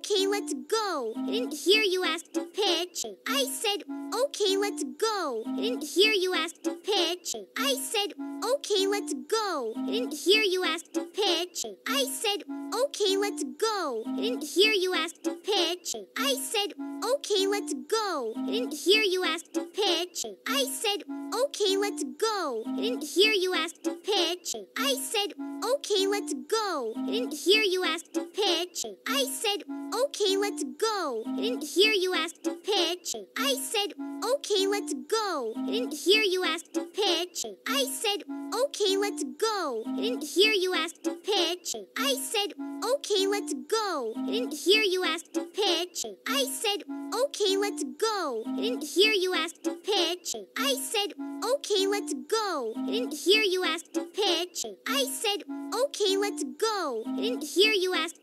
okay, let's go. I didn't hear you ask to pitch. I said, okay, let's go. I didn't hear you ask to pitch. I said, okay, let's go. I didn't hear you ask to pitch. I said, okay, let's go. I didn't hear you ask to pitch. I said, okay, let's go. I didn't hear you ask to pitch. I said, okay, let's go. I didn't hear you ask pitch. I said, okay, let's go. I didn't hear you ask to pitch. I said, okay, let's go. I didn't hear you ask to pitch. I said, okay, let's go. I didn't hear you ask to pitch. I said, okay, let's go. I didn't hear you ask to pitch. I said, okay, let's go. I didn't hear you ask to pitch. I said, okay, let's go. I didn't hear you ask to pitch. I said, okay, let's go. I didn't hear you ask to I said, okay, let's go. I didn't hear you ask.